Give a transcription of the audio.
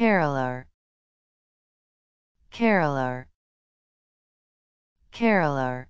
caroler. Caroler. Caroler.